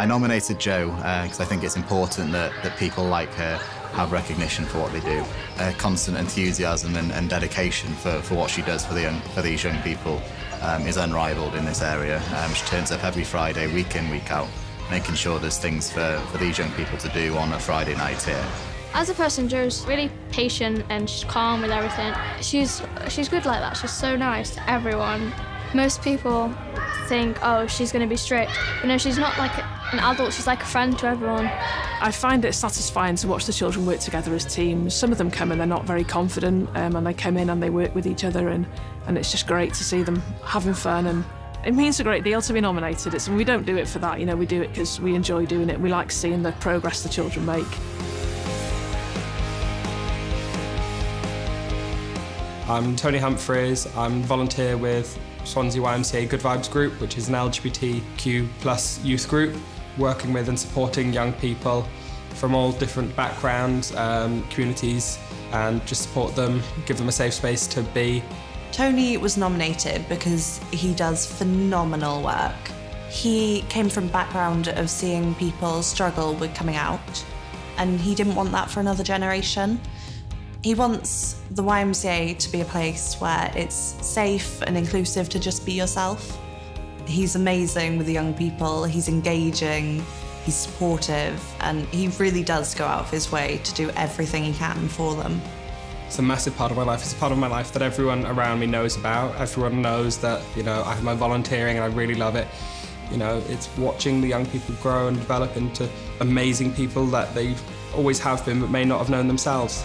I nominated Jo because uh, I think it's important that, that people like her have recognition for what they do. A constant enthusiasm and, and dedication for, for what she does for, the young, for these young people um, is unrivaled in this area. Um, she turns up every Friday, week in, week out, making sure there's things for, for these young people to do on a Friday night here. As a person, Jo's really patient and she's calm with everything. She's she's good like that. She's so nice to everyone. Most people think, oh, she's going to be strict. But no, she's not like an adult. She's like a friend to everyone. I find it satisfying to watch the children work together as teams. Some of them come and they're not very confident, um, and they come in and they work with each other, and, and it's just great to see them having fun and it means a great deal to be nominated. It's, we don't do it for that, you know, we do it because we enjoy doing it. We like seeing the progress the children make. I'm Tony Humphreys. I'm a volunteer with Swansea YMCA Good Vibes Group, which is an LGBTQ plus youth group, working with and supporting young people from all different backgrounds, um, communities, and just support them, give them a safe space to be. Tony was nominated because he does phenomenal work. He came from a background of seeing people struggle with coming out, and he didn't want that for another generation. He wants the YMCA to be a place where it's safe and inclusive to just be yourself. He's amazing with the young people, he's engaging, he's supportive, and he really does go out of his way to do everything he can for them. It's a massive part of my life. It's a part of my life that everyone around me knows about. Everyone knows that, you know, I have my volunteering and I really love it. You know, it's watching the young people grow and develop into amazing people that they always have been but may not have known themselves.